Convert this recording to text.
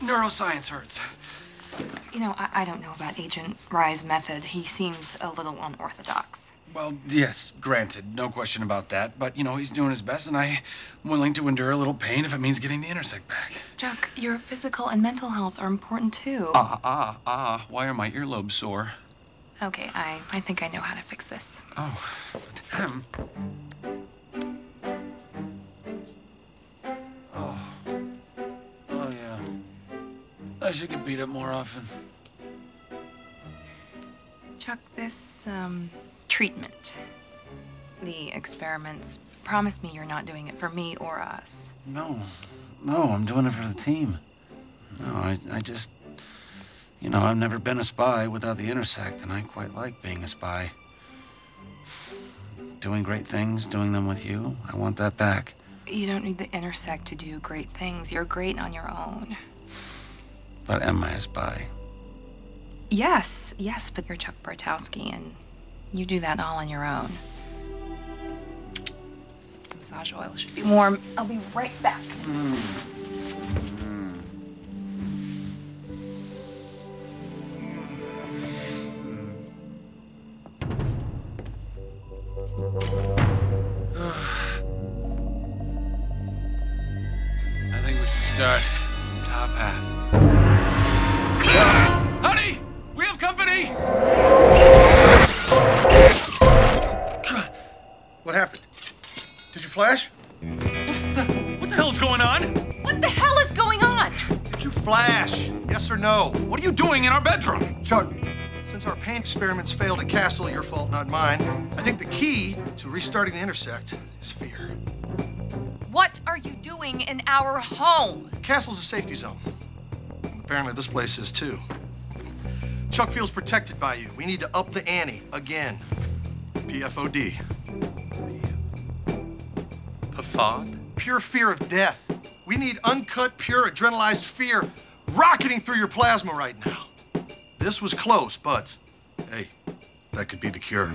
neuroscience hurts. You know, I, I don't know about Agent Rye's method. He seems a little unorthodox. Well, yes, granted, no question about that. But, you know, he's doing his best, and I'm willing to endure a little pain if it means getting the intersect back. Chuck, your physical and mental health are important too. Ah, ah, ah. Why are my earlobes sore? Okay, I, I think I know how to fix this. Oh, damn. I should get beat up more often. Chuck, this, um, treatment, the experiments, promise me you're not doing it for me or us. No, no, I'm doing it for the team. No, I, I just, you know, I've never been a spy without the intersect, and I quite like being a spy. Doing great things, doing them with you, I want that back. You don't need the intersect to do great things. You're great on your own. But am I a spy? Yes, yes, but you're Chuck Bartowski, and you do that all on your own. Massage oil should be warm. I'll be right back. I think we should start some top half. Flash? What the hell's going on? What the hell is going on? Did you flash? Yes or no? What are you doing in our bedroom? Chuck, since our paint experiments failed at Castle, your fault, not mine, I think the key to restarting the intersect is fear. What are you doing in our home? Castle's a safety zone. Apparently, this place is too. Chuck feels protected by you. We need to up the ante again. PFOD. Pafod? Pure fear of death. We need uncut, pure, adrenalized fear rocketing through your plasma right now. This was close, but hey, that could be the cure.